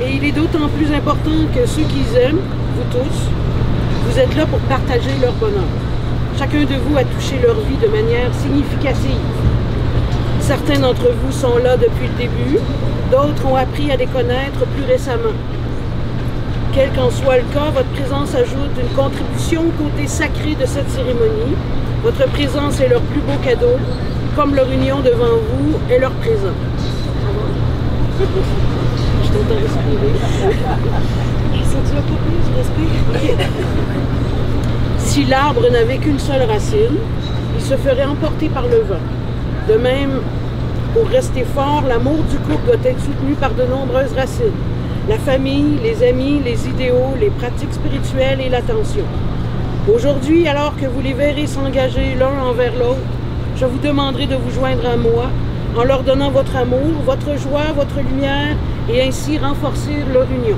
et il est d'autant plus important que ceux qu'ils aiment, vous tous, vous êtes là pour partager leur bonheur. Chacun de vous a touché leur vie de manière significative. Certains d'entre vous sont là depuis le début, d'autres ont appris à les connaître plus récemment. Quel qu'en soit le cas, votre présence ajoute une contribution au côté sacré de cette cérémonie. Votre présence est leur plus beau cadeau, comme leur union devant vous est leur présent. Je t'entends respirer. Je respire. Si l'arbre n'avait qu'une seule racine, il se ferait emporter par le vent. De même, pour rester fort, l'amour du couple doit être soutenu par de nombreuses racines. La famille, les amis, les idéaux, les pratiques spirituelles et l'attention. Aujourd'hui, alors que vous les verrez s'engager l'un envers l'autre, je vous demanderai de vous joindre à moi en leur donnant votre amour, votre joie, votre lumière et ainsi renforcer leur union.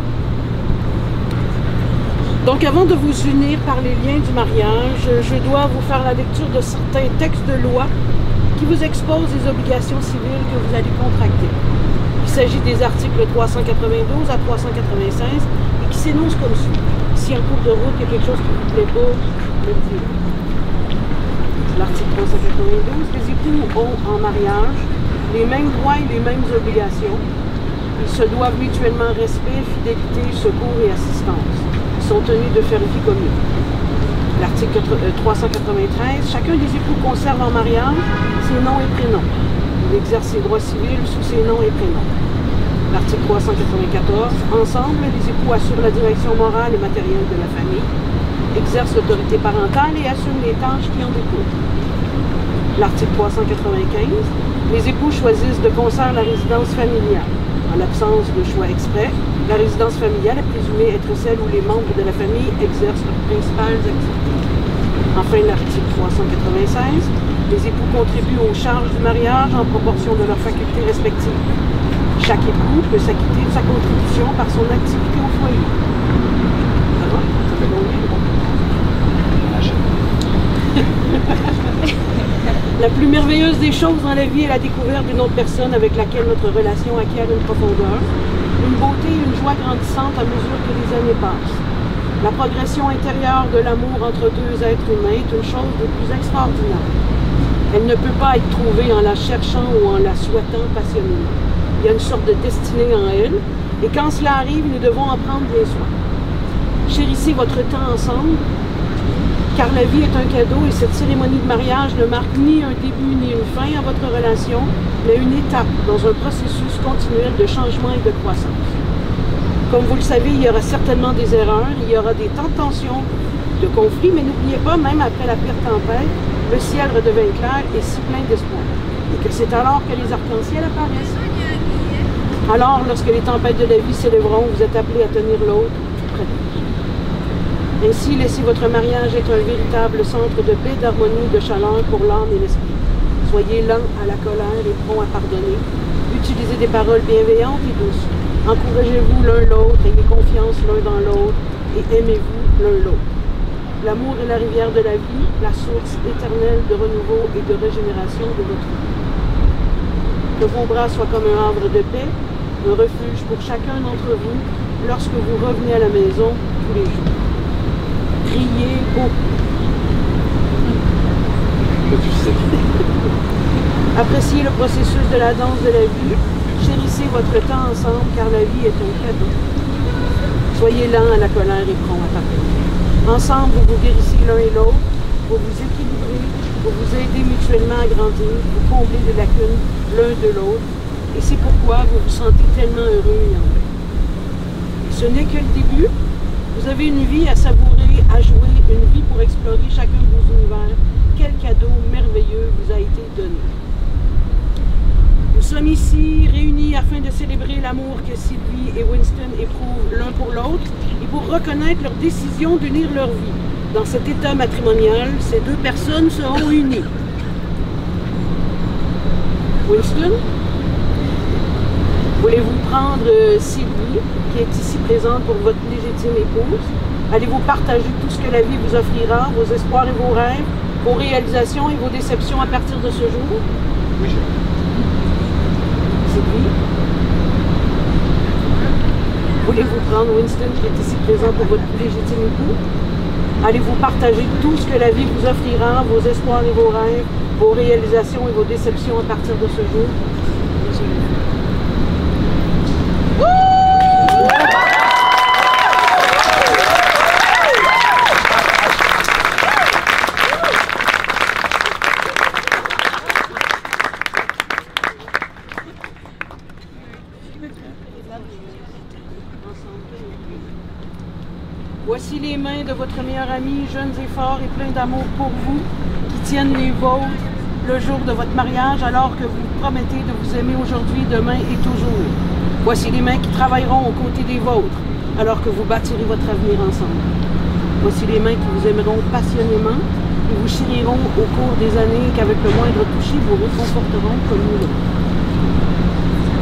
Donc avant de vous unir par les liens du mariage, je dois vous faire la lecture de certains textes de loi qui vous expose les obligations civiles que vous allez contracter. Il s'agit des articles 392 à 396 et qui s'énoncent comme suit. Si en cours de route, il y a quelque chose qui ne vous plaît pas, le dire. L'article 392, les époux ont en mariage les mêmes droits et les mêmes obligations? Ils se doivent mutuellement respect, fidélité, secours et assistance. Ils sont tenus de faire vie commune. L'article 393, euh, chacun des époux conserve en mariage ses noms et prénoms. Il exerce ses droits civils sous ses noms et prénoms. L'article 394, ensemble, les époux assurent la direction morale et matérielle de la famille, exercent l'autorité parentale et assument les tâches qui en découlent. L'article 395, les époux choisissent de concert la résidence familiale. En l'absence de choix exprès, la résidence familiale est présumée être celle où les membres de la famille exercent leurs principales activités. Enfin, l'article 396, les époux contribuent aux charges du mariage en proportion de leurs facultés respectives. Chaque époux peut s'acquitter de sa contribution par son activité au foyer. Ça va? Ça fait La plus merveilleuse des choses dans la vie est la découverte d'une autre personne avec laquelle notre relation acquiert une profondeur, une beauté et une joie grandissante à mesure que les années passent. La progression intérieure de l'amour entre deux êtres humains est une chose de plus extraordinaire. Elle ne peut pas être trouvée en la cherchant ou en la souhaitant passionnément. Il y a une sorte de destinée en elle, et quand cela arrive, nous devons en prendre bien soin. Chérissez votre temps ensemble, car la vie est un cadeau et cette cérémonie de mariage ne marque ni un début ni une fin à votre relation, mais une étape dans un processus continuel de changement et de croissance. Comme vous le savez, il y aura certainement des erreurs, il y aura des temps de conflits, mais n'oubliez pas, même après la pire tempête, le ciel redevient clair et si plein d'espoir. Et que c'est alors que les arcs-en-ciel apparaissent. Alors, lorsque les tempêtes de la vie s'élèveront, vous êtes appelés à tenir l'autre. Ainsi, laissez votre mariage être un véritable centre de paix, d'harmonie, de chaleur pour l'âme et l'esprit. Soyez lents à la colère et prompts à pardonner. Utilisez des paroles bienveillantes et douces. Encouragez-vous l'un l'autre, ayez confiance l'un dans l'autre et aimez-vous l'un l'autre. L'amour est la rivière de la vie, la source éternelle de renouveau et de régénération de votre vie. Que vos bras soient comme un havre de paix, un refuge pour chacun d'entre vous lorsque vous revenez à la maison tous les jours. Priez beaucoup. Appréciez le processus de la danse de la vie. Chérissez votre temps ensemble car la vie est un cadeau. Soyez lents à la colère et prompts à. Ensemble, vous vous guérissez l'un et l'autre, vous vous équilibrez, vous vous aidez mutuellement à grandir, vous comblez des lacunes l'un de l'autre. Et c'est pourquoi vous vous sentez tellement heureux et en paix. Ce n'est que le début. Vous avez une vie à savourer, à jouer, une vie pour explorer chacun de vos univers. Quel cadeau merveilleux vous a été donné. Nous sommes ici réunis afin de célébrer l'amour que Sylvie et Winston éprouvent l'un pour l'autre et pour reconnaître leur décision d'unir leur vie. Dans cet état matrimonial, ces deux personnes seront unies. Winston, voulez-vous prendre euh, Sylvie, qui est ici présente pour votre légitime épouse? Allez-vous partager tout ce que la vie vous offrira, vos espoirs et vos rêves, vos réalisations et vos déceptions à partir de ce jour? Oui, je... Sylvie? Voulez-vous prendre Winston qui est ici présent pour votre légitime époux? Allez-vous partager tout ce que la vie vous offrira, vos espoirs et vos rêves, vos réalisations et vos déceptions à partir de ce jour? Voici les mains de votre meilleur ami, jeunes et forts et pleins d'amour pour vous, qui tiennent les vôtres le jour de votre mariage, alors que vous promettez de vous aimer aujourd'hui, demain et toujours. Voici les mains qui travailleront aux côtés des vôtres, alors que vous bâtirez votre avenir ensemble. Voici les mains qui vous aimeront passionnément et vous chériront au cours des années qu'avec le moindre toucher vous réconforteront comme nous.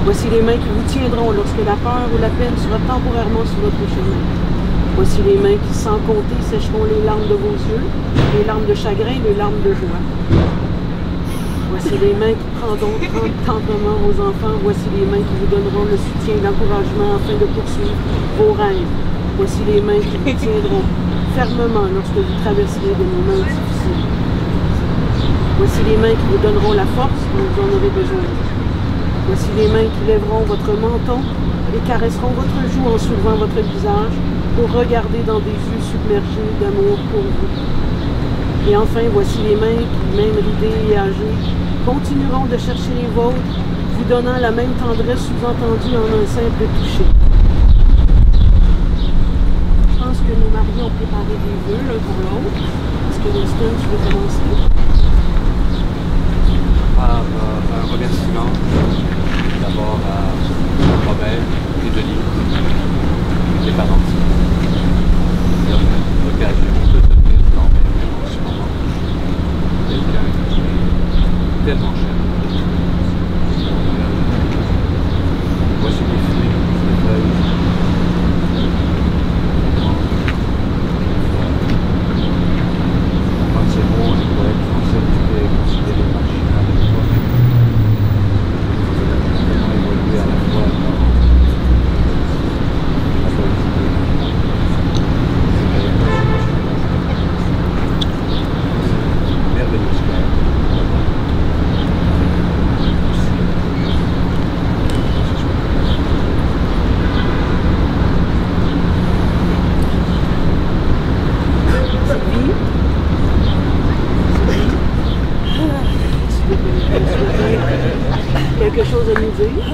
Voici les mains qui vous tiendront lorsque la peur ou la peine sera temporairement sur votre chemin. Voici les mains qui, sans compter, sécheront les larmes de vos yeux, les larmes de chagrin les larmes de joie. Voici les mains qui prendront tendrement vos enfants. Voici les mains qui vous donneront le soutien et l'encouragement afin de poursuivre vos rêves. Voici les mains qui vous tiendront fermement lorsque vous traverserez des moments difficiles. Voici les mains qui vous donneront la force quand vous en aurez besoin. Voici les mains qui lèveront votre menton et caresseront votre joue en soulevant votre visage pour regarder dans des yeux submergés d'amour pour vous. Et enfin, voici les mains qui, même ridées et âgées, continueront de chercher les vôtres, vous donnant la même tendresse sous-entendue en un simple toucher. Je pense que nos maris ont préparé des vœux l'un pour l'autre. Est-ce que Winston, tu veux commencer? Par euh, un remerciement d'abord à Robert et Denis, les parents. L'occasion de dans mes mains en ce moment quelqu'un qui est tellement cher. Voici les fruits, les feuilles. Moi, c'est bon, un poète français qui était considéré marginal à l'époque. Comment évoluer à la fois dans la poésie et merveilleuse Sylvie? Quelque chose à nous dire?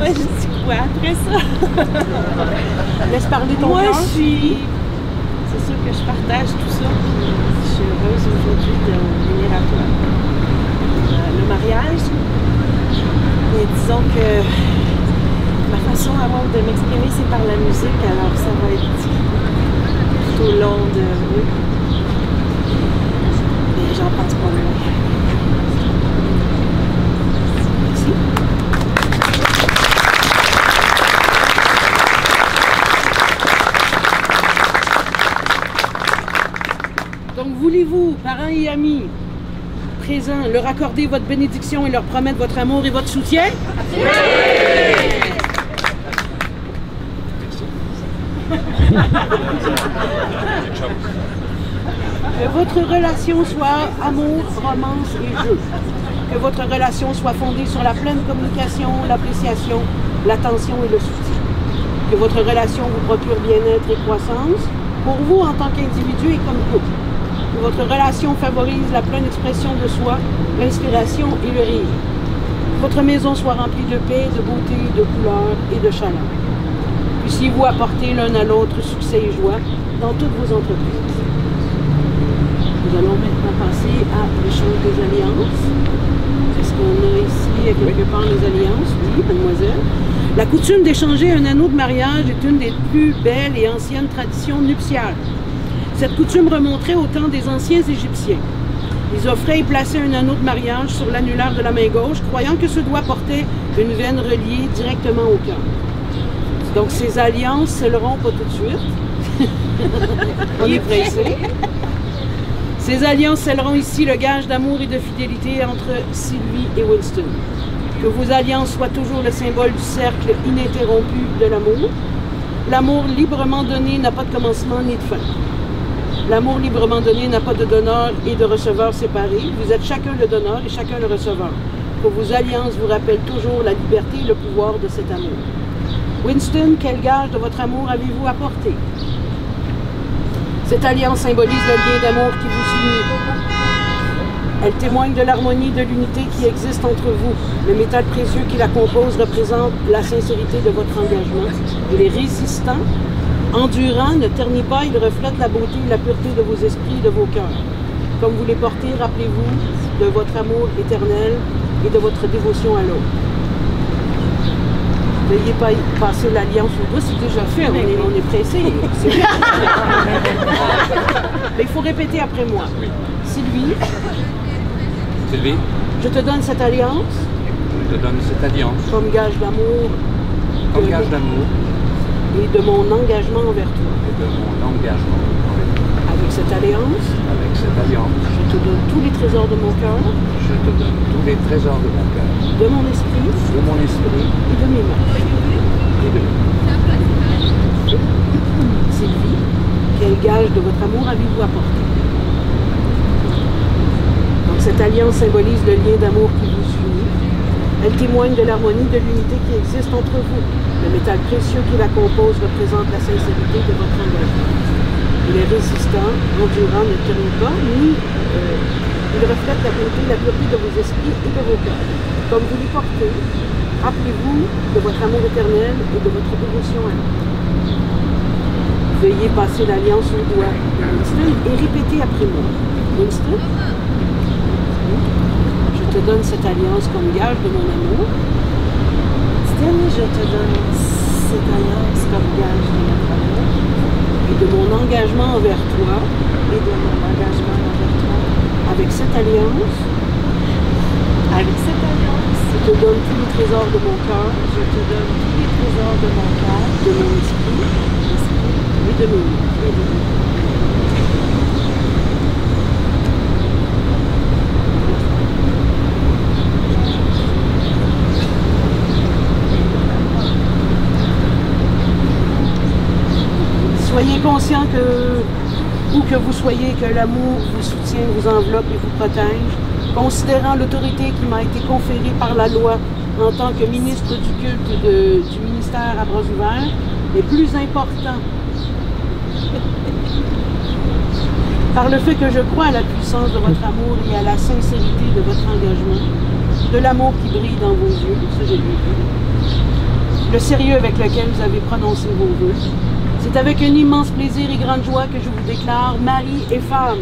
Ouais, je dis quoi après ça? Laisse parler ton Moi, cœur. je suis. C'est sûr que je partage tout ça. puis Je suis heureuse aujourd'hui de venir à toi. Euh, Le mariage. Mais disons que ma façon à moi de m'exprimer, c'est par la musique. Alors, ça va être tout au long de. Mais j'en pense pas loin. Donc, voulez-vous, parents et amis leur accorder votre bénédiction et leur promettre votre amour et votre soutien? Que votre relation soit amour, romance et jeu. Que votre relation soit fondée sur la pleine communication, l'appréciation, l'attention et le soutien. Que votre relation vous procure bien-être et croissance pour vous en tant qu'individu et comme couple. Que votre relation favorise la pleine expression de soi, l'inspiration et le rire. Que votre maison soit remplie de paix, de beauté, de couleur et de chaleur. Puissiez-vous apporter l'un à l'autre succès et joie dans toutes vos entreprises. Nous allons maintenant passer à l'échange des alliances. Est-ce qu'on a ici, quelque part, les alliances? Oui, mademoiselle. La coutume d'échanger un anneau de mariage est une des plus belles et anciennes traditions nuptiales. Cette coutume remonterait au temps des anciens Égyptiens. Ils offraient et plaçaient un anneau de mariage sur l'annulaire de la main gauche, croyant que ce doigt portait une veine reliée directement au cœur. Donc ces alliances scelleront pas tout de suite. On est pressé. Ces alliances scelleront ici le gage d'amour et de fidélité entre Sylvie et Winston. Que vos alliances soient toujours le symbole du cercle ininterrompu de l'amour. L'amour librement donné n'a pas de commencement ni de fin. L'amour librement donné n'a pas de donneur et de receveur séparés. Vous êtes chacun le donneur et chacun le receveur. Que vos alliances vous rappellent toujours la liberté et le pouvoir de cet amour. Winston, quel gage de votre amour avez-vous apporté? Cette alliance symbolise le lien d'amour qui vous unit. Elle témoigne de l'harmonie, de l'unité qui existe entre vous. Le métal précieux qui la compose représente la sincérité de votre engagement. Il est résistant, endurant, ne ternit pas, il reflète la beauté et la pureté de vos esprits et de vos cœurs. Comme vous les portez, rappelez-vous de votre amour éternel et de votre dévotion à l'autre. Veuillez pas passer l'alliance au doigt, c'est déjà fait, on est, on est pressé. Mais il faut répéter après moi. Sylvie, Sylvie, je te donne cette alliance je te donne cette alliance comme gage d'amour comme gage d'amour et de mon engagement envers toi. et de mon engagement envers toi. Avec cette alliance, Avec cette alliance, je te donne tous les trésors de mon cœur, je te donne tous les trésors de mon cœur, de mon esprit de mon esprit et de mes mains. et de Sylvie, quel gage de votre amour avez-vous apporté? Donc cette alliance symbolise le lien d'amour qui. Elle témoigne de l'harmonie, de l'unité qui existe entre vous. Le métal précieux qui la compose représente la sincérité de votre engagement. Il est résistant, endurant, ne ternit pas, ni euh, il reflète la beauté, la pureté de vos esprits et de vos cœurs. Comme vous les portez, rappelez-vous de votre amour éternel et de votre dévotion à lui. Veuillez passer l'alliance au doigt de Winston et répétez après moi. Winston, cette alliance comme gage de mon amour Winston, je te donne cette alliance comme gage de notre amour et de mon engagement envers toi. et de mon engagement envers toi. Avec cette alliance, Avec cette alliance, je te donne tous les trésors de mon cœur, je te donne tous les trésors de mon cœur, de mon esprit l'esprit et de mes et de mon Soyez conscient que, où que vous soyez, que l'amour vous soutient, vous enveloppe et vous protège. Considérant l'autorité qui m'a été conférée par la loi en tant que ministre du culte du ministère à bras ouverts, est plus important par le fait que je crois à la puissance de votre amour et à la sincérité de votre engagement, de l'amour qui brille dans vos yeux, le sérieux avec lequel vous avez prononcé vos vœux. C'est avec un immense plaisir et grande joie que je vous déclare mari et femme.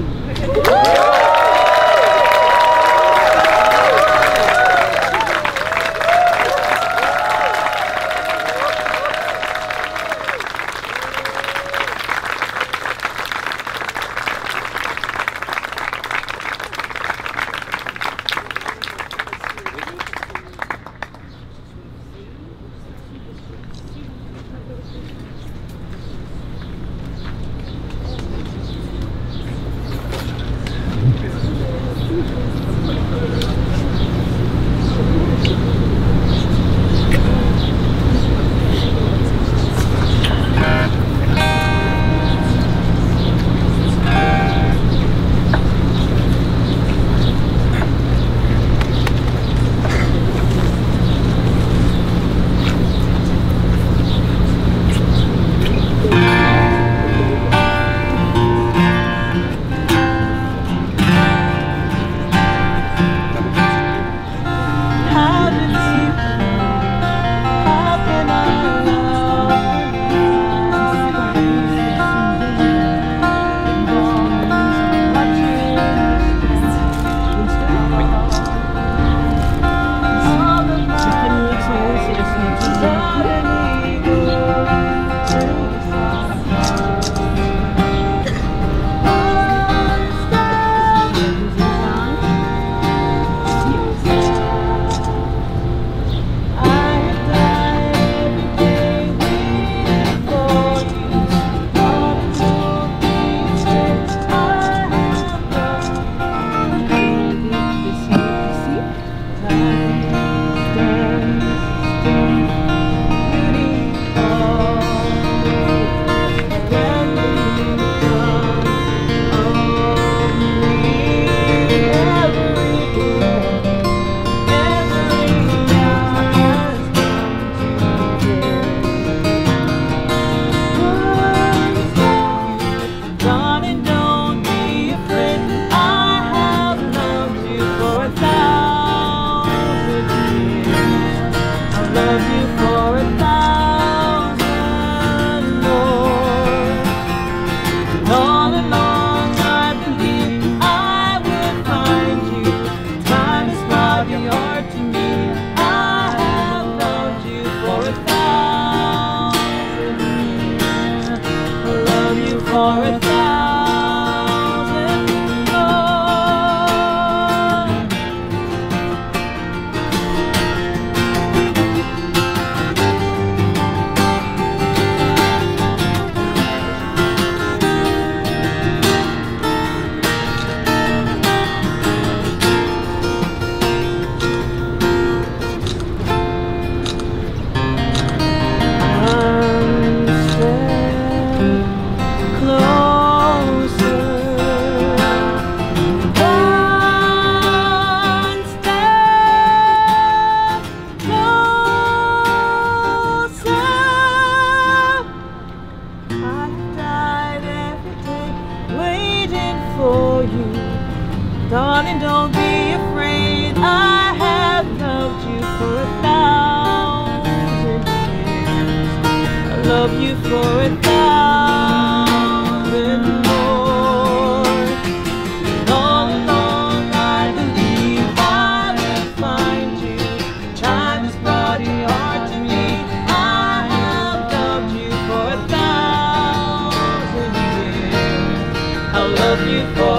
Love you for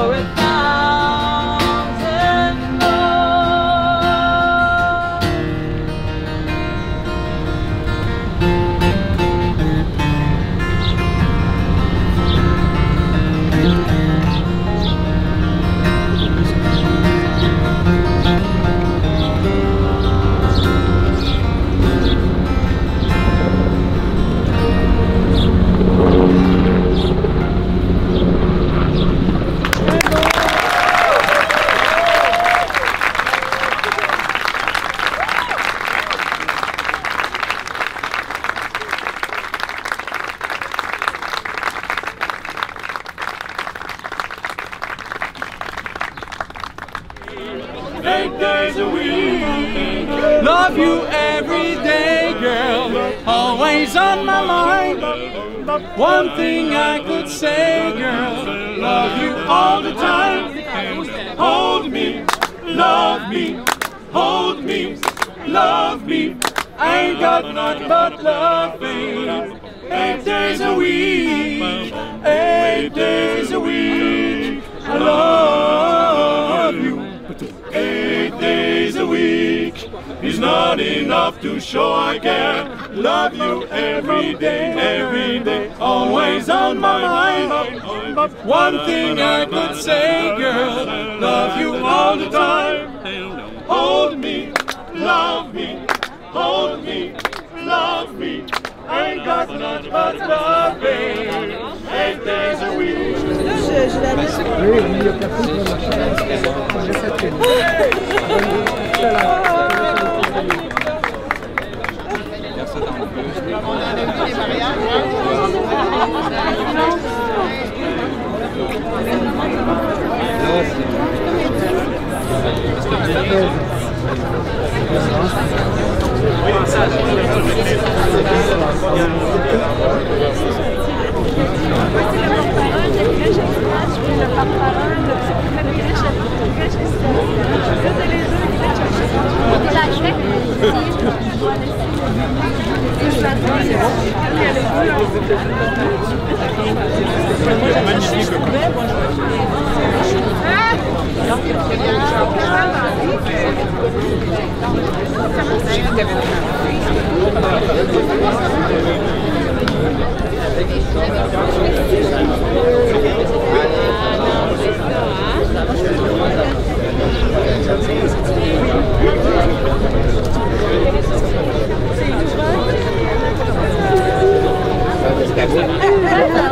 Eight days a week. Love you every day, girl. Always on my mind. One thing I could say, girl. Love you all the time. Hold me, love me, hold me, love me. I ain't got nothing but love, babe. Eight days a week, eight days a week. I love not enough to show I care. Love you every day, every day, always on my mind. One thing I could say, girl, love you all the time. Hold me, love me, hold me, love me. I ain't got nothing but love, babe. Eight days a week. Là, je, je. Oui, oui, il y a personne qui On a des